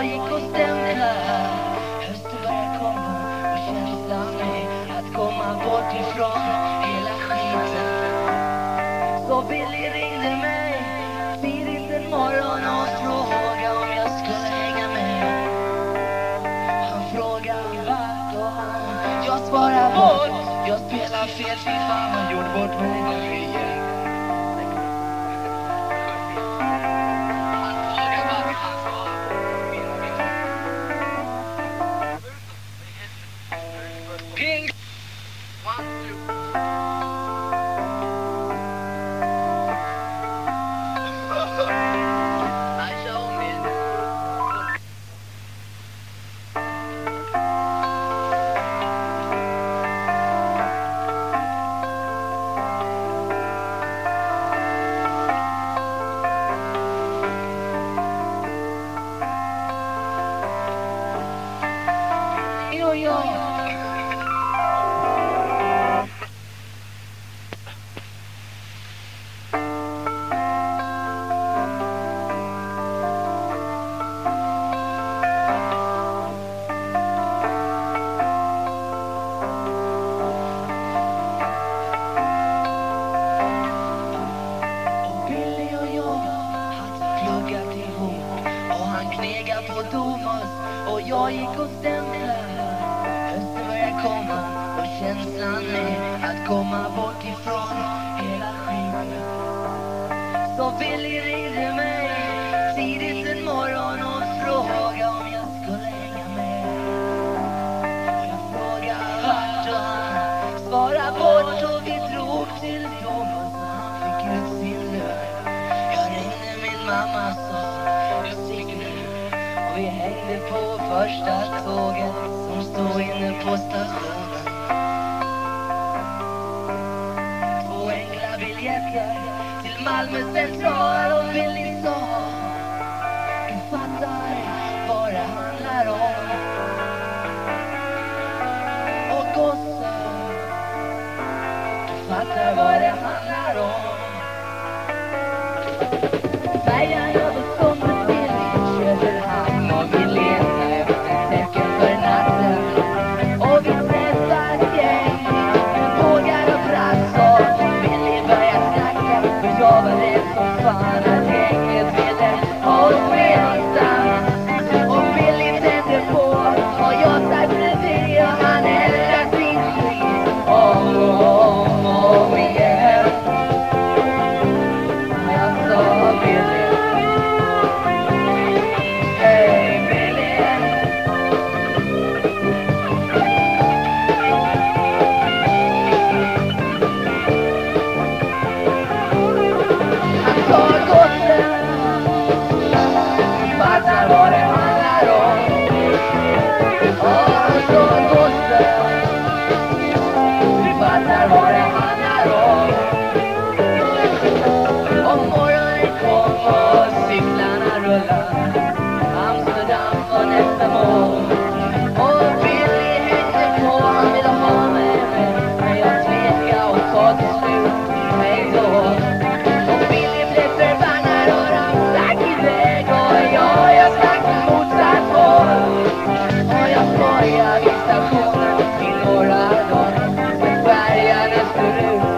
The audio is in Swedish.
Jag gick och stämde Hösten börjar komma och känslan är att komma bort ifrån hela skiten. Så Billy ringde mig tidigt en morgon och frågade om jag skulle hänga med. Han frågade vart och han, jag svarade bort. Jag spelar fel, fy fan, han gjorde bort mig. igen Jo, jo. Billy och jag hade pluggat ihop och han knegade på Domus och jag gick och stämde Komma och känslan är att komma bort ifrån hela skiten. Så Billy ringde mig tidigt en morgon och frågade om jag skulle hänga med. Jag frågade vart och han svarade bort och vi drog till Domus och han fick ut sin lön. Jag ringde min mamma sa jag sticker nu och vi hängde på första som inne på stationen. Två enkla biljetter till Malmö central och vill sa du Gulla Amsterdam var nästa mål. Och Billy hängde på, han ville ha mig? Men jag tvekade och sa till slut hej då. Och Billy blev förbannad och han stack iväg Och jag, jag stack motsatt håll. Och jag skojade vid stationen till några dagar. Men färjan österut